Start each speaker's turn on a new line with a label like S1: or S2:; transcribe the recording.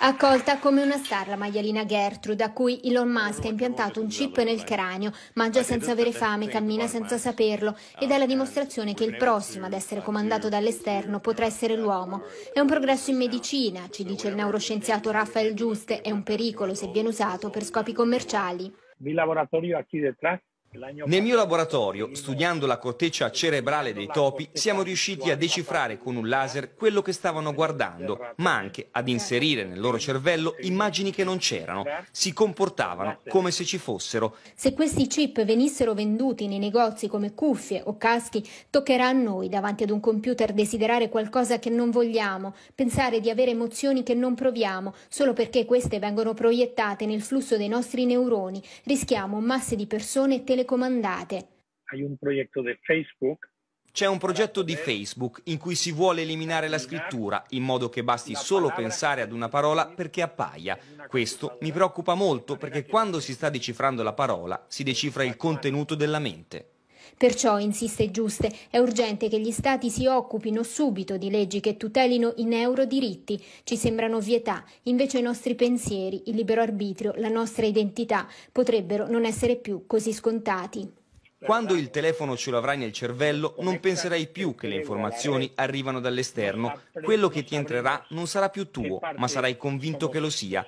S1: Accolta come una star la maialina Gertrude, a cui Elon Musk ha impiantato un chip nel cranio, mangia senza avere fame, cammina senza saperlo ed è la dimostrazione che il prossimo ad essere comandato dall'esterno potrà essere l'uomo. È un progresso in medicina, ci dice il neuroscienziato Rafael Giuste, è un pericolo se viene usato per scopi commerciali.
S2: Il laboratorio qui detrás
S3: nel mio laboratorio, studiando la corteccia cerebrale dei topi, siamo riusciti a decifrare con un laser quello che stavano guardando, ma anche ad inserire nel loro cervello immagini che non c'erano, si comportavano come se ci fossero.
S1: Se questi chip venissero venduti nei negozi come cuffie o caschi, toccherà a noi davanti ad un computer desiderare qualcosa che non vogliamo, pensare di avere emozioni che non proviamo, solo perché queste vengono proiettate nel flusso dei nostri neuroni. Rischiamo masse di persone telecomandate telecomandate.
S3: C'è un progetto di Facebook in cui si vuole eliminare la scrittura in modo che basti solo pensare ad una parola perché appaia. Questo mi preoccupa molto perché quando si sta decifrando la parola si decifra il contenuto della mente.
S1: Perciò, insiste Giuste, è urgente che gli Stati si occupino subito di leggi che tutelino i neurodiritti. Ci sembrano vietà, invece i nostri pensieri, il libero arbitrio, la nostra identità potrebbero non essere più così scontati.
S3: Quando il telefono ce lo avrai nel cervello, non penserai più che le informazioni arrivano dall'esterno. Quello che ti entrerà non sarà più tuo, ma sarai convinto che lo sia.